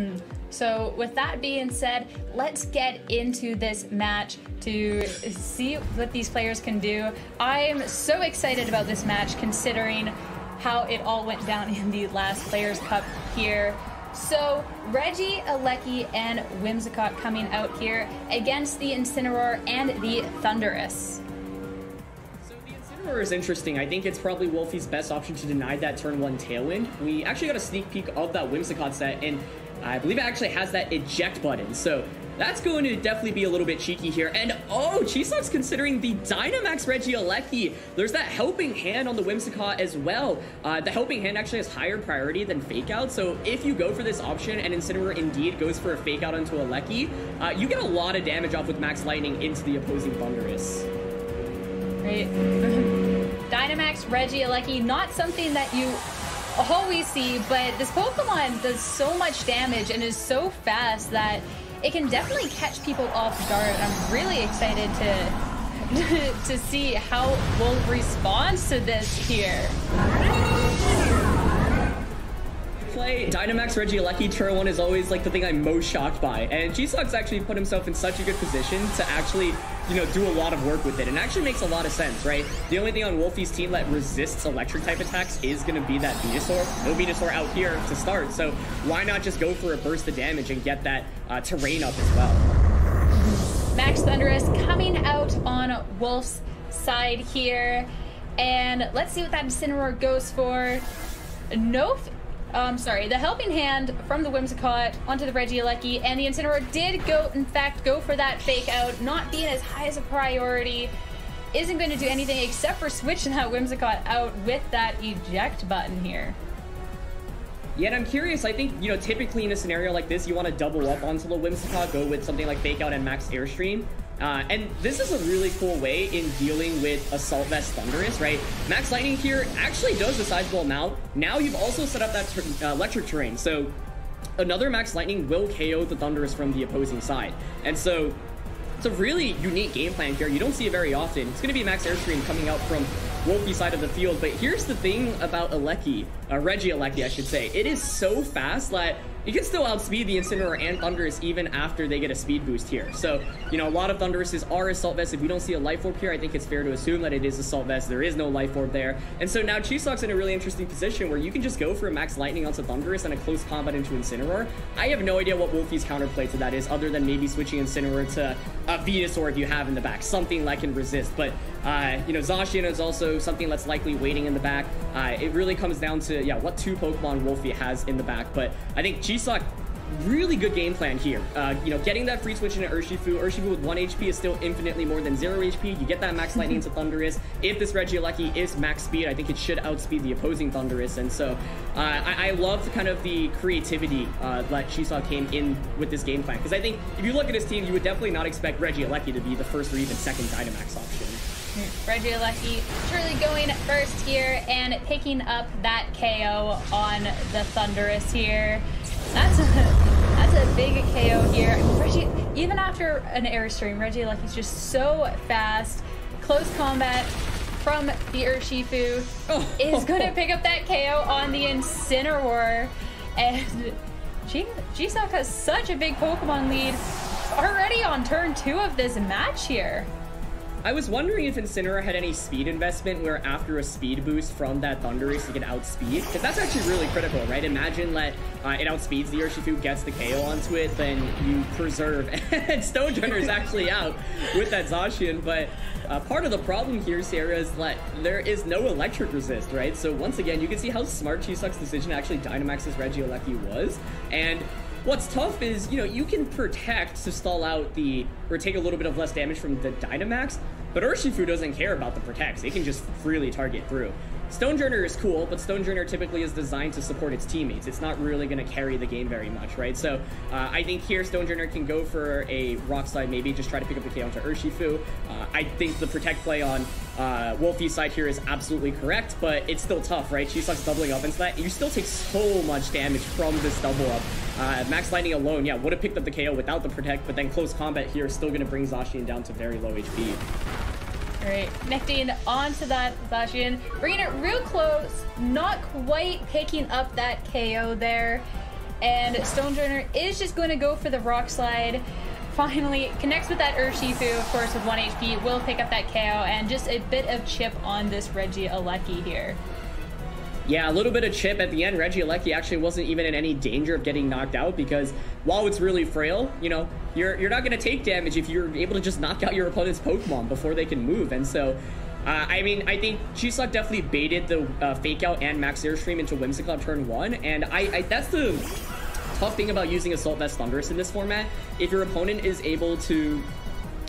Hmm. So, with that being said, let's get into this match to see what these players can do. I'm so excited about this match considering how it all went down in the last Players' Cup here. So, Reggie, Alecki, and Whimsicott coming out here against the Incineroar and the Thundurus. Is interesting. I think it's probably Wolfie's best option to deny that turn one Tailwind. We actually got a sneak peek of that Whimsicott set, and I believe it actually has that eject button. So that's going to definitely be a little bit cheeky here. And oh, Jiseok's considering the Dynamax Regieleki. There's that helping hand on the Whimsicott as well. Uh, the helping hand actually has higher priority than fake out. So if you go for this option and Incineroar indeed goes for a fake out onto Alecki, uh, you get a lot of damage off with Max Lightning into the opposing Thundurus. Right. Dynamax Regieleki, not something that you always see, but this Pokemon does so much damage and is so fast that it can definitely catch people off guard. I'm really excited to to see how Wolf responds to this here. Play Dynamax Regieleki turn one is always like the thing I'm most shocked by, and Jiseok's actually put himself in such a good position to actually you know, do a lot of work with it. And actually makes a lot of sense, right? The only thing on Wolfie's team that resists electric type attacks is going to be that Venusaur. No Venusaur out here to start. So why not just go for a burst of damage and get that uh, terrain up as well? Max Thundurus coming out on Wolf's side here. And let's see what that Incineroar goes for. No um, sorry, the helping hand from the Whimsicott onto the Regieleki, and the Incineroar did go, in fact, go for that fake out, not being as high as a priority. Isn't going to do anything except for switching that Whimsicott out with that eject button here. Yet I'm curious, I think, you know, typically in a scenario like this, you want to double up onto the Whimsicott, go with something like Fake Out and Max Airstream. Uh, and this is a really cool way in dealing with Assault Vest Thundurus, right? Max Lightning here actually does a sizable amount. Now you've also set up that ter uh, electric terrain, so another Max Lightning will KO the Thundurus from the opposing side. And so it's a really unique game plan here. You don't see it very often. It's going to be Max Airstream coming out from Wolfie side of the field. But here's the thing about Alecki, uh, Regieleki, I should say. It is so fast that you can still outspeed the Incineroar and Thundurus even after they get a speed boost here. So, you know, a lot of Thunduruses are Assault Vest. If we don't see a Life Orb here, I think it's fair to assume that it is Assault Vest. There is no Life Orb there. And so now Jiseok's in a really interesting position where you can just go for a Max Lightning onto Thundurus and a close combat into Incineroar. I have no idea what Wolfie's counterplay to that is other than maybe switching Incineroar to a Venusaur if you have in the back. Something that can resist. But, uh, you know, Zacian is also something that's likely waiting in the back. Uh, it really comes down to, yeah, what two Pokemon Wolfie has in the back. But I think Jiseok really good game plan here. Uh, you know, getting that free switch into Urshifu. Urshifu with 1 HP is still infinitely more than 0 HP. You get that max lightning into Thundurus. If this Regieleki is max speed, I think it should outspeed the opposing Thundurus. And so uh, I, I love kind of the creativity uh, that Jiseok came in with this game plan. Because I think if you look at his team, you would definitely not expect Regieleki to be the first or even second Dynamax option. Reggie Regieleki truly going first here and picking up that KO on the Thundurus here. That's a that's a big KO here. Reggie, even after an airstream, Reggie like he's just so fast. Close combat from the Urshifu oh. is going to pick up that KO on the Incineroar, and G Jiseok has such a big Pokemon lead already on turn two of this match here. I was wondering if Incineroar had any speed investment where after a speed boost from that Thundurus you can outspeed, because that's actually really critical, right? Imagine that uh, it outspeeds the Urshifu, gets the KO onto it, then you preserve, and Stonjourner is actually out with that Zacian, but uh, part of the problem here, Sierra, is that there is no electric resist, right? So once again, you can see how smart Jiseok's decision actually Dynamax's Regieleki was, and What's tough is, you know, you can protect to stall out the, or take a little bit of less damage from the Dynamax, but Urshifu doesn't care about the protects. It can just freely target through. Stonjourner is cool, but Stonjourner typically is designed to support its teammates. It's not really going to carry the game very much, right? So uh, I think here Stonjourner can go for a Rock Slide, maybe just try to pick up the KO onto Urshifu. Uh, I think the Protect play on uh, Wolfie's side here is absolutely correct, but it's still tough, right? Jiseok's doubling up into that. You still take so much damage from this double up. Uh, Max Lightning alone, yeah, would have picked up the KO without the Protect, but then close combat here is still going to bring Zacian down to very low HP. Alright, connecting onto that Zacian, bringing it real close, not quite picking up that KO there. and Stonjourner is just going to go for the Rock Slide. Finally connects with that Urshifu, of course, with 1 HP, will pick up that KO, and just a bit of chip on this Regieleki here. Yeah, a little bit of chip at the end. Regieleki actually wasn't even in any danger of getting knocked out because while it's really frail, you know, you're you're not going to take damage if you're able to just knock out your opponent's Pokemon before they can move. And so, uh, I mean, I think Jiseok definitely baited the uh, Fake Out and Max Airstream into Whimsicott turn one. And I, I that's the tough thing about using Assault Vest Thundurus in this format. If your opponent is able to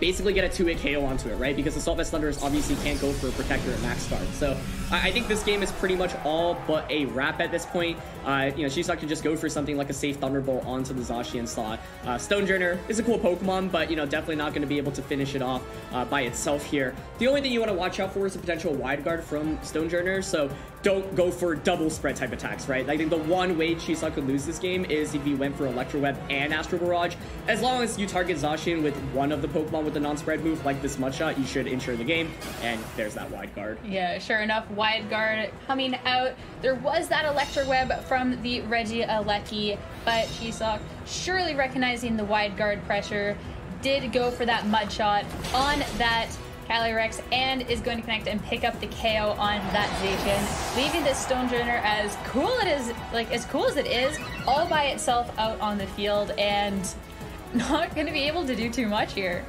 basically get a two-hit KO onto it, right? Because Assault Vest Thundurus obviously can't go for a Protector at max start. So I, think this game is pretty much all but a wrap at this point. Uh, you know, Jiseok can just go for something like a safe Thunderbolt onto the Zacian slot. Uh, Stonjourner is a cool Pokemon, but, you know, definitely not going to be able to finish it off uh, by itself here. The only thing you want to watch out for is a potential Wide Guard from Stonjourner, so don't go for double spread type attacks, right? I think the one way Jiseok could lose this game is if he went for Electro Web and Astral Barrage. As long as you target Zacian with one of the Pokemon with a non-spread move, like this Mudshot, you should ensure the game, and there's that Wide Guard. Yeah, sure enough, Wide Guard coming out. There was that Electro Web from the Reggie Regieleki, but Jiseok surely recognizing the Wide Guard pressure, did go for that Mud Shot on that Calyrex and is going to connect and pick up the KO on that Zacian, leaving this Stonjourner as cool it is, like as cool as it is, all by itself out on the field and not going to be able to do too much here.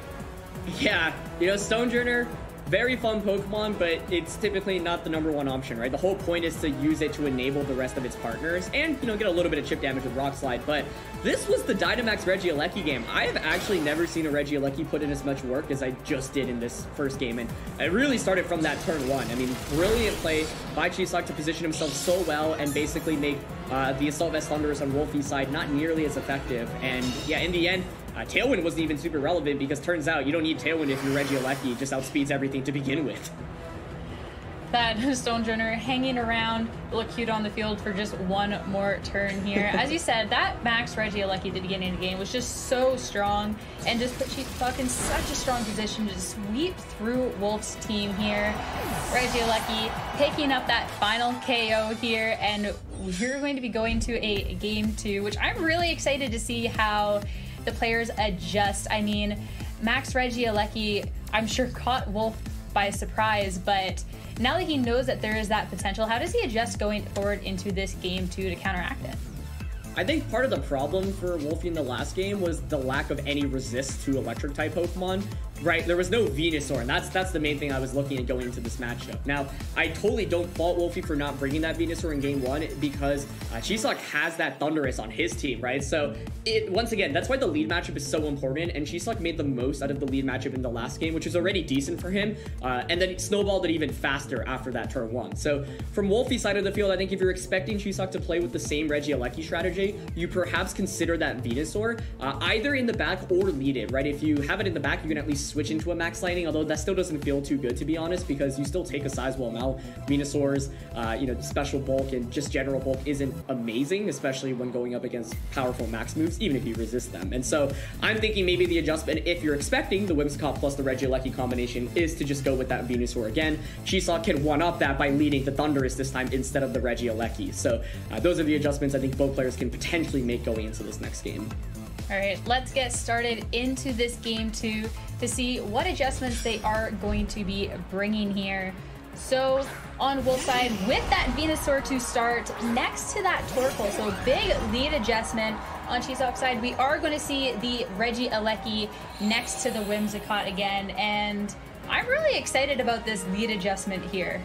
Yeah, you know, Stonjourner very fun Pokemon, but it's typically not the number one option, right? The whole point is to use it to enable the rest of its partners and, you know, get a little bit of chip damage with Rock Slide. But this was the Dynamax Regieleki game. I have actually never seen a Regieleki put in as much work as I just did in this first game. And it really started from that turn one. I mean, brilliant play by Jiseok to position himself so well and basically make uh, the Assault Vest Thundurus on Wolfie's side not nearly as effective. And yeah, in the end, uh, Tailwind wasn't even super relevant because turns out you don't need Tailwind if your Regieleki. It just outspeeds everything to begin with. That Stonjourner hanging around, look cute on the field for just one more turn here. As you said, that Max Regieleki at the beginning of the game was just so strong and just put Chief in such a strong position to sweep through Wolf's team here. Regieleki picking up that final KO here, and we're going to be going to a game two, which I'm really excited to see how the players adjust. I mean, Max Regieleki, I'm sure caught Wolf by surprise, but now that he knows that there is that potential, how does he adjust going forward into this game two to counteract it? I think part of the problem for Wolfie in the last game was the lack of any resist to electric type Pokemon. Right, there was no Venusaur, and that's that's the main thing I was looking at going into this matchup. Now, I totally don't fault Wolfie for not bringing that Venusaur in game one because uh, Jiseok has that Thundurus on his team, right? So, it once again, that's why the lead matchup is so important, and Jiseok made the most out of the lead matchup in the last game, which was already decent for him, uh, and then snowballed it even faster after that turn one. So, from Wolfie's side of the field, I think if you're expecting Jiseok to play with the same Regieleki strategy, you perhaps consider that Venusaur uh, either in the back or lead it, right? If you have it in the back, you can at least switch into a max lightning, although that still doesn't feel too good to be honest, because you still take a sizable amount. Venusaur's, uh, you know, special bulk and just general bulk isn't amazing, especially when going up against powerful max moves, even if you resist them. And so I'm thinking maybe the adjustment, if you're expecting the Whimsicott plus the Regieleki combination, is to just go with that Venusaur again. Jiseok can one up that by leading the Thundurus this time instead of the Regieleki. So uh, those are the adjustments I think both players can potentially make going into this next game. All right, let's get started into this game two to see what adjustments they are going to be bringing here. So on Wolf side, with that Venusaur to start next to that Torkoal, so big lead adjustment. On Jiseok side, we are going to see the Regieleki next to the Whimsicott again, and I'm really excited about this lead adjustment here.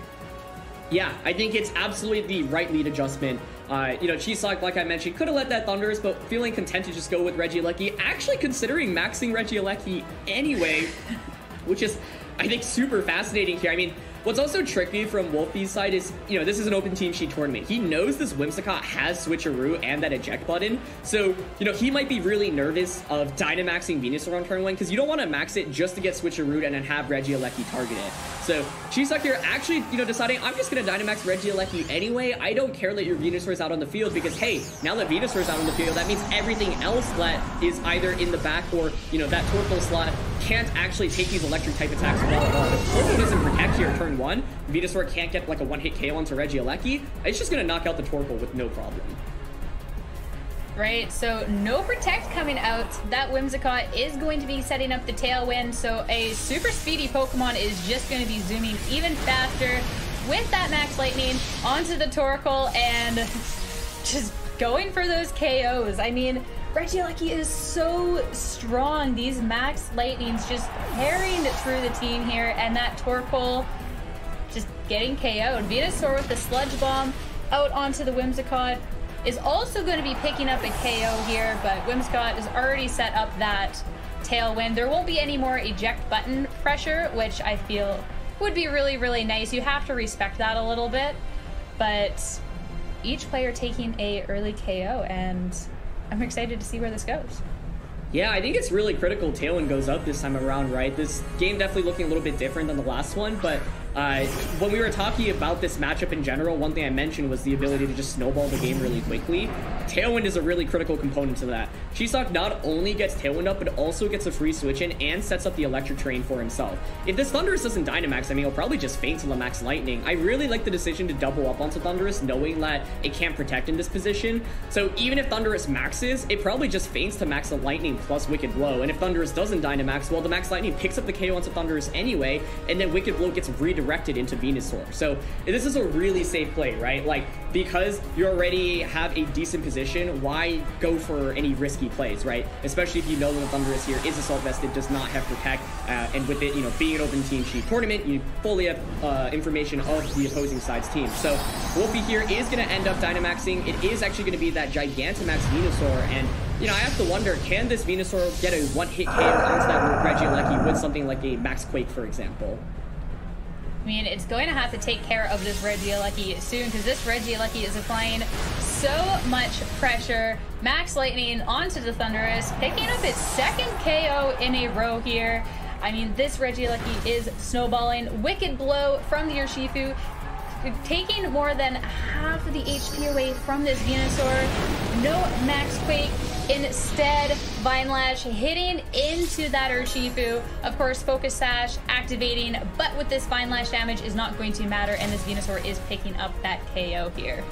Yeah, I think it's absolutely the right lead adjustment. Uh, you know, Jiseok, like I mentioned, could have let that Thundurus, but feeling content to just go with Regieleki. Actually considering maxing Regieleki anyway, which is, I think, super fascinating here. I mean, What's also tricky from Wolfie's side is, you know, this is an open team sheet tournament. He knows this Whimsicott has Switcheroo and that eject button. So, you know, he might be really nervous of Dynamaxing Venusaur on turn one because you don't want to max it just to get Switcheroo and then have Regieleki target it. So, Jiseok here actually, you know, deciding I'm just going to Dynamax Regieleki anyway. I don't care that your Venusaur is out on the field because, hey, now that Venusaur is out on the field, that means everything else that is either in the back or, you know, that Torkoal slot can't actually take these electric type attacks well. One, Venusaur can't get like a one-hit KO onto Regieleki, it's just gonna knock out the Torkoal with no problem. right? So no Protect coming out. That Whimsicott is going to be setting up the Tailwind, so a super speedy Pokemon is just going to be zooming even faster with that Max Lightning onto the Torkoal and just going for those KOs. I mean, Regieleki is so strong. These Max Lightnings just carrying through the team here, and that Torkoal just getting KO'd. Venusaur with the Sludge Bomb out onto the Whimsicott is also going to be picking up a KO here, but Whimsicott has already set up that Tailwind. There won't be any more eject button pressure, which I feel would be really, really nice. You have to respect that a little bit, but each player taking a early KO, and I'm excited to see where this goes. Yeah, I think it's really critical Tailwind goes up this time around, right? This game definitely looking a little bit different than the last one, but uh, when we were talking about this matchup in general, one thing I mentioned was the ability to just snowball the game really quickly. Tailwind is a really critical component to that. Jiseok not only gets Tailwind up, but also gets a free switch in and sets up the Electric Terrain for himself. If this Thundurus doesn't Dynamax, I mean, he'll probably just faint to the Max Lightning. I really like the decision to double up onto Thundurus, knowing that it can't protect in this position. So even if Thundurus maxes, it probably just faints to Max the Lightning plus Wicked Blow. And if Thundurus doesn't Dynamax, well, the Max Lightning picks up the KO onto Thundurus anyway, and then Wicked Blow gets redirected into Venusaur. So this is a really safe play, right? Like, because you already have a decent position, why go for any risky plays, right? Especially if you know that the Thundurus here is assault vested, does not have protect, uh, and with it, you know, being an open team sheet tournament, you fully have uh, information of the opposing side's team. So Wolfie here is going to end up Dynamaxing. It is actually going to be that Gigantamax Venusaur, and you know, I have to wonder, can this Venusaur get a one-hit KO onto that Regieleki with something like a Max Quake, for example? I mean, it's going to have to take care of this Regieleki soon because this Regieleki is applying so much pressure. Max Lightning onto the Thundurus, picking up his second KO in a row here. I mean, this Regieleki is snowballing. Wicked Blow from the Urshifu, taking more than half of the HP away from this Venusaur. No Max Quake, Instead, Vine Lash hitting into that Urshifu. Of course, Focus Sash activating, but with this Vine Lash damage is not going to matter, and this Venusaur is picking up that KO here.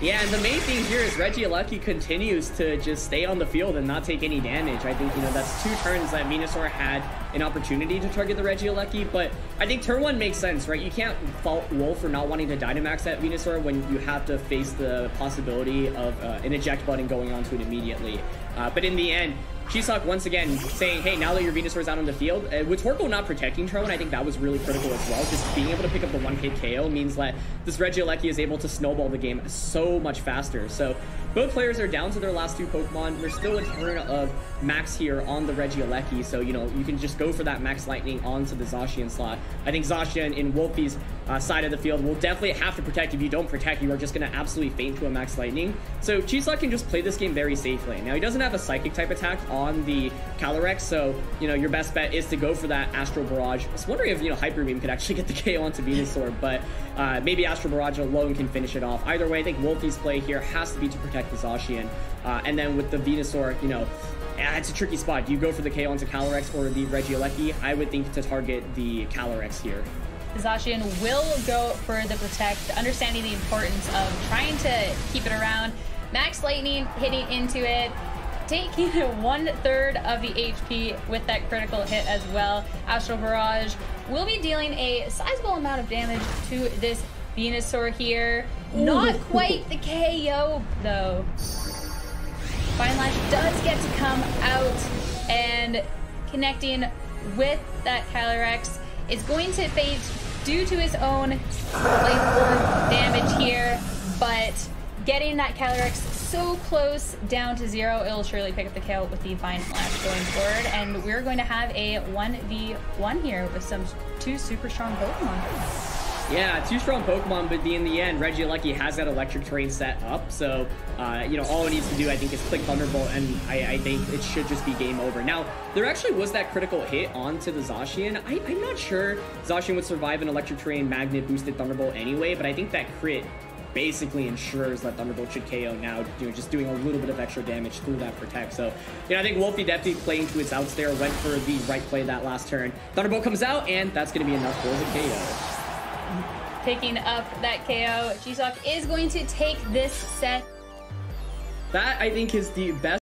Yeah, and the main thing here is Regieleki continues to just stay on the field and not take any damage. I think, you know, that's two turns that Venusaur had an opportunity to target the Regieleki, but I think turn one makes sense, right? You can't fault Wolf for not wanting to Dynamax that Venusaur when you have to face the possibility of uh, an eject button going onto it immediately. Uh, but in the end, Jiseok once again saying, hey, now that your Venusaur is out on the field, uh, with Torkoal not protecting Trone, I think that was really critical as well. Just being able to pick up the one-hit KO means that this Regieleki is able to snowball the game so much faster. So both players are down to their last two Pokemon. There's still a turn of Max here on the Regieleki, so, you know, you can just go for that Max Lightning onto the Zacian slot. I think Zacian in Wolfie's uh, side of the field will definitely have to protect. If you don't protect, you are just going to absolutely faint to a Max Lightning. So Jiseok can just play this game very safely. Now, he doesn't have a Psychic type attack on the Calyrex, so, you know, your best bet is to go for that Astral Barrage. I was wondering if, you know, Hyper Beam could actually get the KO onto Venusaur, but uh, maybe Astral Barrage alone can finish it off. Either way, I think Wolfie's play here has to be to protect the Zacian. Uh, and then with the Venusaur, you know, it's a tricky spot. Do you go for the KO onto Calyrex or the Regieleki? I would think to target the Calyrex here. Zacian will go for the Protect, understanding the importance of trying to keep it around. Max Lightning hitting into it, taking one third of the HP with that critical hit as well. Astral Barrage will be dealing a sizable amount of damage to this Venusaur here. Not quite the KO though. Vine Lash does get to come out and connecting with that Calyrex is going to face due to his own orb damage here, but getting that Calyrex so close down to zero, it'll surely pick up the kill with the Vine Lash going forward, and we're going to have a 1v1 here with some two super strong Pokemon. Yeah, two strong Pokemon, but in the end, Regieleki has that electric terrain set up. So, uh, you know, all it needs to do, I think, is click Thunderbolt, and I, I, think it should just be game over. Now, there actually was that critical hit onto the Zacian. I, am not sure Zacian would survive an electric terrain magnet boosted Thunderbolt anyway, but I think that crit basically ensures that Thunderbolt should KO now, you know, just doing a little bit of extra damage through that Protect. So, you know, I think Wolfie definitely playing to its outs there, went for the right play that last turn. Thunderbolt comes out, and that's going to be enough for the KO picking up that KO. Jiseok is going to take this set That I think is the best